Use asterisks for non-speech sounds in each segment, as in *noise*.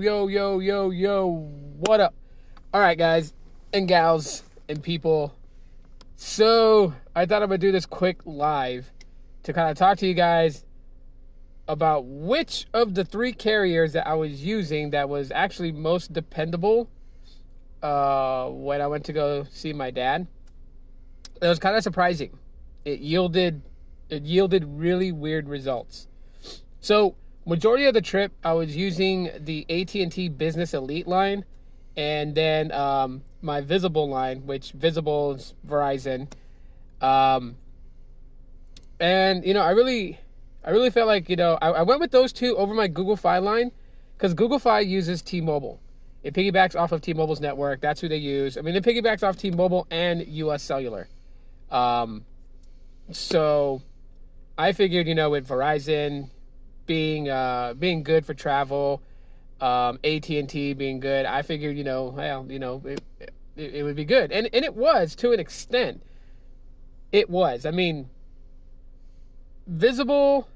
yo, yo, yo, yo, what up? All right, guys and gals and people. So, I thought I would do this quick live to kind of talk to you guys about which of the three carriers that I was using that was actually most dependable uh, when I went to go see my dad. It was kind of surprising. It yielded it yielded really weird results. So, majority of the trip I was using the AT&T Business Elite line and then um, my Visible line, which Visible is Verizon. Um, and you know, I really, I really felt like you know, I, I went with those two over my Google Fi line because Google Fi uses T-Mobile. It piggybacks off of T-Mobile's network. That's who they use. I mean, it piggybacks off T-Mobile and U.S. Cellular. Um, so I figured, you know, with Verizon, being uh, being good for travel, um, AT and T being good. I figured, you know, well, you know, it, it, it would be good, and and it was to an extent. It was. I mean, Visible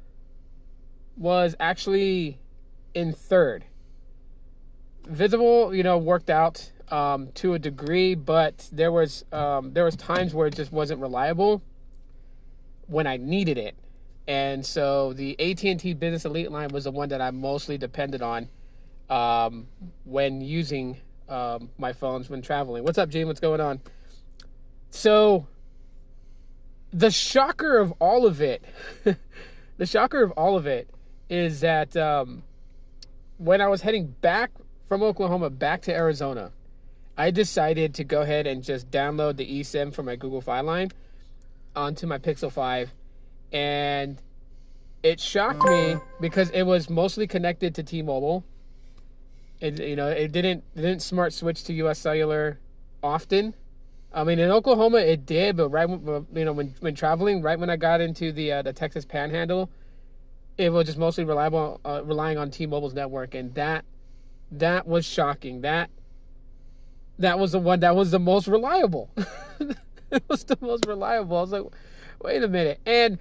was actually in third. Visible, you know, worked out um, to a degree, but there was um, there was times where it just wasn't reliable when I needed it. And so the AT&T Business Elite line was the one that I mostly depended on um, when using um, my phones when traveling. What's up, Gene? What's going on? So the shocker of all of it, *laughs* the shocker of all of it is that um, when I was heading back from Oklahoma back to Arizona, I decided to go ahead and just download the eSIM from my Google Fi line onto my Pixel 5 and it shocked me because it was mostly connected to T-Mobile. It you know it didn't it didn't smart switch to U.S. Cellular often. I mean, in Oklahoma it did, but right when, you know when when traveling, right when I got into the uh, the Texas Panhandle, it was just mostly reliable uh, relying on T-Mobile's network, and that that was shocking. That that was the one that was the most reliable. *laughs* it was the most reliable. I was like, wait a minute. And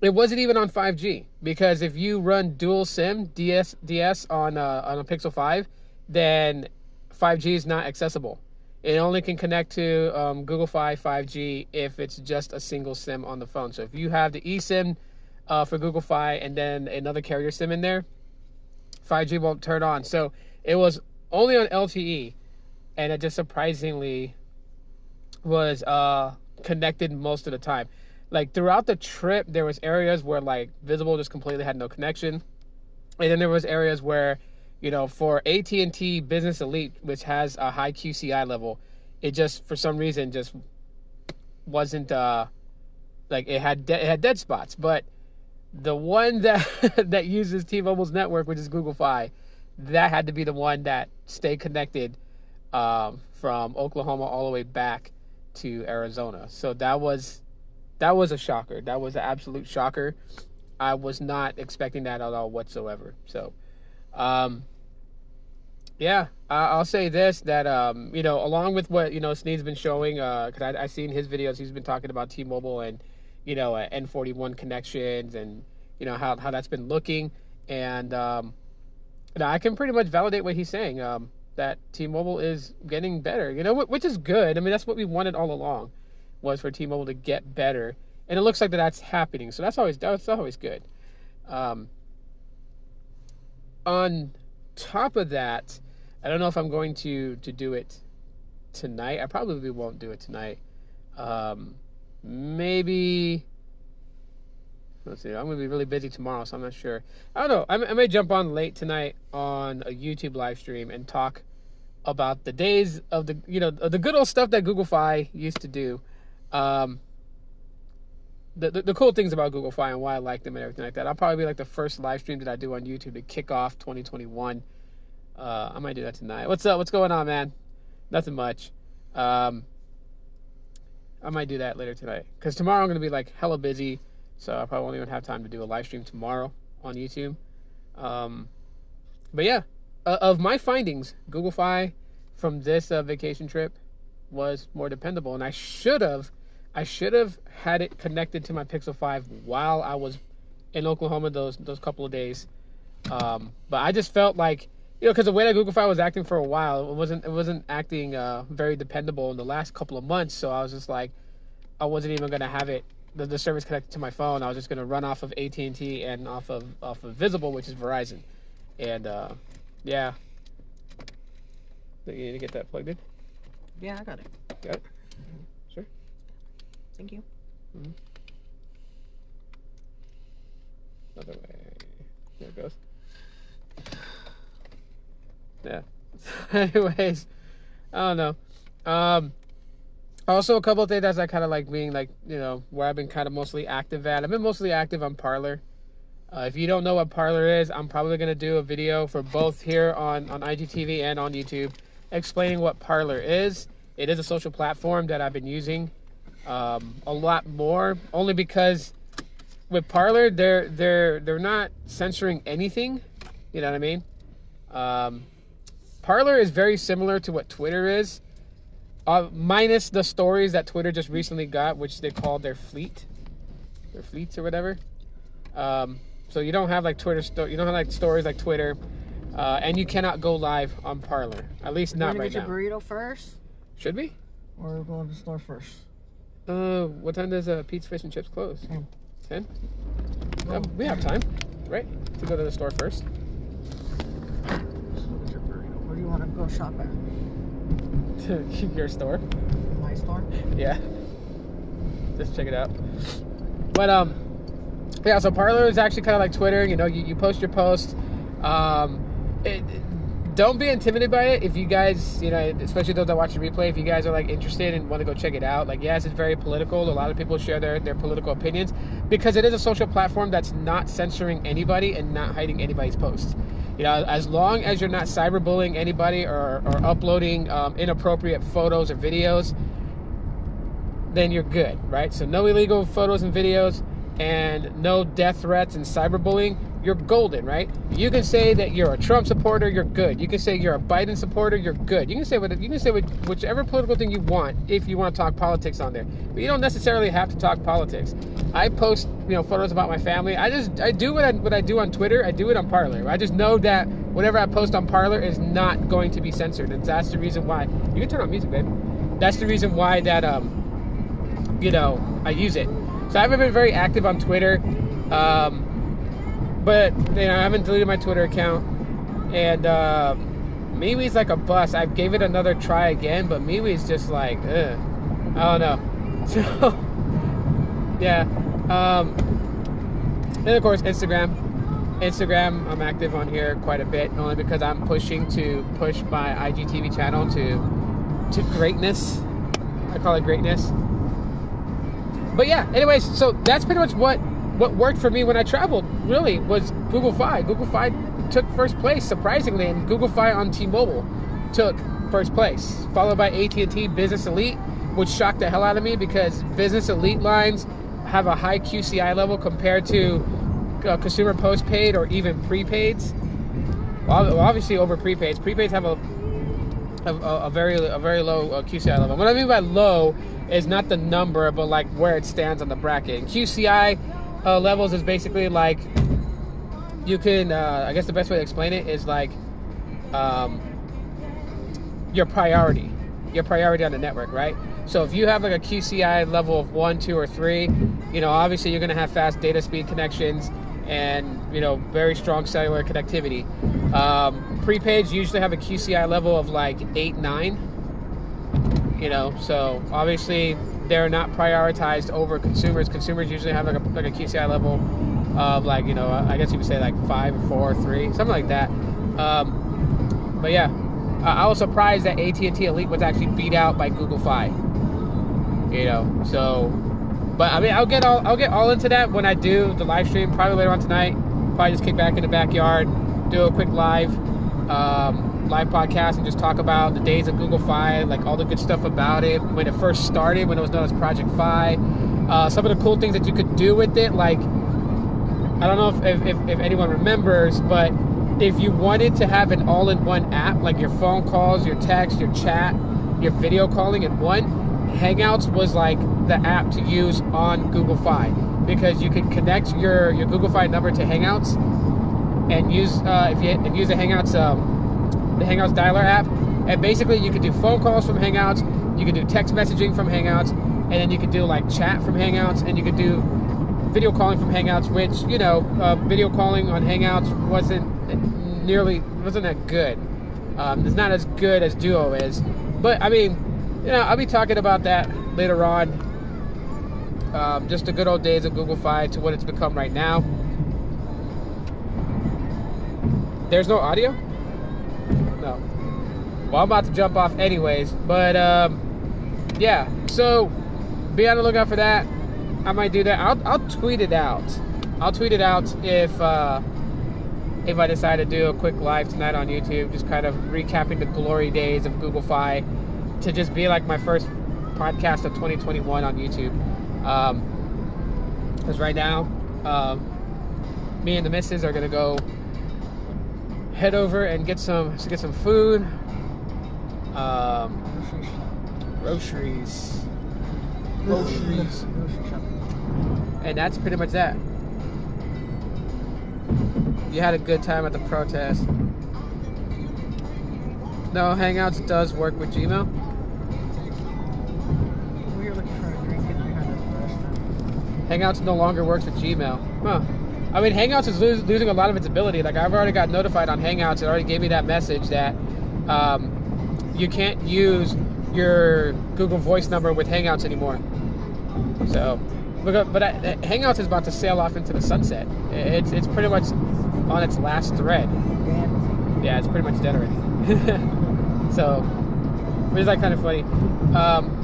it wasn't even on 5G because if you run dual SIM DS DS on a, on a Pixel 5, then 5G is not accessible. It only can connect to um, Google Fi 5G if it's just a single SIM on the phone. So if you have the eSIM uh, for Google Fi and then another carrier SIM in there, 5G won't turn on. So it was only on LTE, and it just surprisingly was uh, connected most of the time. Like throughout the trip, there was areas where like Visible just completely had no connection, and then there was areas where, you know, for AT and T Business Elite, which has a high QCI level, it just for some reason just wasn't uh like it had de- it had dead spots, but the one that *laughs* that uses T-Mobile's network, which is Google Fi, that had to be the one that stayed connected um, from Oklahoma all the way back to Arizona. So that was that was a shocker. That was an absolute shocker. I was not expecting that at all whatsoever. So, um, yeah, I, will say this that um, you know, along with what you know Sneed's been showing, because uh, I I seen his videos, he's been talking about T-Mobile and you know uh, N41 connections and you know how how that's been looking, and um, you know, I can pretty much validate what he's saying. Um, that T-Mobile is getting better, you know, which is good. I mean, that's what we wanted all along, was for T-Mobile to get better, and it looks like that that's happening. So that's always that's always good. Um, on top of that, I don't know if I'm going to to do it tonight. I probably won't do it tonight. Um, maybe. Let's see. I'm going to be really busy tomorrow, so I'm not sure. I don't know. I, I may jump on late tonight on a YouTube live stream and talk about the days of the you know the good old stuff that Google Fi used to do. Um, the, the, the cool things about Google Fi and why I like them and everything like that. I'll probably be like the first live stream that I do on YouTube to kick off 2021. Uh, I might do that tonight. What's up? What's going on, man? Nothing much. Um, I might do that later tonight because tomorrow I'm gonna be like hella busy, so I probably won't even have time to do a live stream tomorrow on YouTube. Um, but yeah, uh, of my findings, Google Fi from this uh, vacation trip was more dependable, and I should have, I should have had it connected to my Pixel Five while I was in Oklahoma those those couple of days. Um, but I just felt like you know, because the way that Google Fi was acting for a while, it wasn't it wasn't acting uh, very dependable in the last couple of months. So I was just like, I wasn't even gonna have it the, the service connected to my phone. I was just gonna run off of AT and T and off of off of Visible, which is Verizon, and uh, yeah. You need to get that plugged in. Yeah, I got it. Got it. Sure. Thank you. Other way. There it goes. Yeah. *laughs* Anyways, I don't know. Um, also, a couple of things that I kind of like being like, you know, where I've been kind of mostly active at. I've been mostly active on Parler. Uh, if you don't know what Parler is, I'm probably going to do a video for both here on, on IGTV and on YouTube explaining what Parler is. It is a social platform that I've been using um, a lot more, only because with Parler, they're they're they're not censoring anything. You know what I mean? Um, Parler is very similar to what Twitter is, uh, minus the stories that Twitter just recently got, which they called their fleet, their fleets or whatever. Um, so you don't have like Twitter, sto- you don't have like stories like Twitter, uh, and you cannot go live on Parler. At least not right get now. your burrito first, Should we? or go to the store first? Uh, what time does uh, Pete's Fish and Chips close? Ten. Ten. Uh, we have time, right? To go to the store first. Let's look at your burrito. Where do you want to go shop at? *laughs* To your store. My store. Yeah. Just check it out. But um yeah, so Parler is actually kind of like Twitter, you know, you, you post your post. Um it, don't be intimidated by it if you guys, you know, especially those that watch the replay, if you guys are like interested and want to go check it out. Like, yes, it's very political. A lot of people share their, their political opinions because it is a social platform that's not censoring anybody and not hiding anybody's posts. You know, as long as you're not cyberbullying anybody or, or uploading um, inappropriate photos or videos, then you're good, right? So no illegal photos and videos and no death threats and cyberbullying, you're golden, right? You can say that you're a Trump supporter, you're good. You can say you're a Biden supporter, you're good. You can say what you can say whichever political thing you want if you want to talk politics on there. But you don't necessarily have to talk politics. I post, you know, photos about my family. I just I do what I what I do on Twitter. I do it on Parler. I just know that whatever I post on Parler is not going to be censored, and that's the reason why. You can turn on music, babe. That's the reason why that um you know, I use it. So I haven't been very active on Twitter, um, but you know, I haven't deleted my Twitter account. And uh, MeWe's like a bust. I gave it another try again, but MeWe's just like, ugh. I don't know. *laughs* So yeah, um, and of course Instagram. Instagram, I'm active on here quite a bit, only because I'm pushing to push my IGTV channel to to greatness. I call it greatness but yeah anyways so that's pretty much what what worked for me when i traveled really was google fi google fi took first place surprisingly and google fi on t-mobile took first place followed by at&t business elite which shocked the hell out of me because business elite lines have a high qci level compared to uh, consumer postpaid or even prepaids well, obviously over prepaids prepaids have a a, a, very a very low uh, QCI level. What I mean by low is not the number, but like where it stands on the bracket. And QCI uh, levels is basically like you can. Uh, I guess the best way to explain it is like um, your priority, your priority on the network, right? So if you have like a QCI level of one, two, or three, you know obviously you're gonna have fast data speed connections and you know very strong cellular connectivity. Um, prepaids usually have a QCI level of like eight, nine. You know, so obviously they're not prioritized over consumers. Consumers usually have like a, like a QCI level of like you know I guess you could say like five, four, three, something like that. Um, but yeah, I was surprised that AT&T Elite was actually beat out by Google Fi. You know, so but I mean, I'll get all I'll get all into that when I do the live stream, probably later on tonight. Probably just kick back in the backyard, do a quick live um, live podcast, and just talk about the days of Google Fi, like all the good stuff about it when it first started, when it was known as Project Fi. Uh, some of the cool things that you could do with it, like I don't know if, if, if, anyone remembers, but if you wanted to have an all-in-one app, like your phone calls, your text, your chat, your video calling in one, Hangouts was like the app to use on Google Fi because you could connect your, your Google Fi number to Hangouts and use uh, if you use the Hangouts um, the Hangouts dialer app, and basically you could do phone calls from Hangouts, you could do text messaging from Hangouts, and then you could do like chat from Hangouts, and you could do video calling from Hangouts, which you know, uh, video calling on Hangouts wasn't nearly wasn't that good. Um, it's not as good as Duo is, but I mean, you know, I'll be talking about that later on. Um, just the good old days of Google Fi to what it's become right now. There's no audio? No. Well, I'm about to jump off anyways, but um, yeah. So be on the lookout for that. I might do that. I'll, I'll tweet it out. I'll tweet it out if uh, if I decide to do a quick live tonight on YouTube, just kind of recapping the glory days of Google Fi, to just be like my first podcast of 2021 on YouTube. Because um, right now, um, me and the missus are gonna go head over and get some get some food, um, groceries, groceries, and that's pretty much that. You had a good time at the protest. No, Hangouts does work with Gmail. We were looking for a drink and we had a restaurant. Hangouts no longer works with Gmail. Huh. I mean, Hangouts is lo- losing a lot of its ability. Like, I've already got notified on Hangouts. It already gave me that message that um, you can't use your Google Voice number with Hangouts anymore. So, but, but I, Hangouts is about to sail off into the sunset. It's, it's pretty much on its last thread. Yeah, it's pretty much dead already. *laughs* so, which is like kind of funny. Um,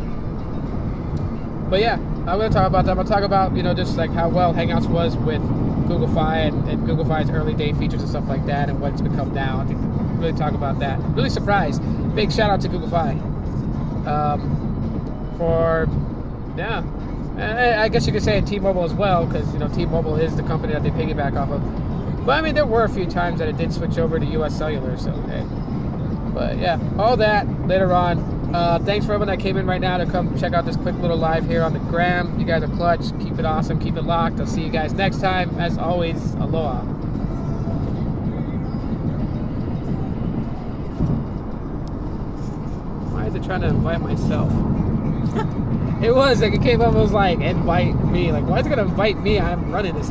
but yeah, I'm gonna talk about that. I'm gonna talk about you know just like how well Hangouts was with Google Fi and, and Google Fi's early day features and stuff like that, and what it's become now. I think really talk about that. Really surprised. Big shout out to Google Fi um, for yeah. I guess you could say T-Mobile as well, because you know T-Mobile is the company that they piggyback off of. But I mean, there were a few times that it did switch over to U.S. Cellular, so. Hey. But yeah, all that later on. Uh, thanks for everyone that came in right now to come check out this quick little live here on the gram. You guys are clutch. Keep it awesome. Keep it locked. I'll see you guys next time. As always, aloha. Why is it trying to invite myself? *laughs* it was like it came up. It was like invite me. Like why is it gonna invite me? I'm running this.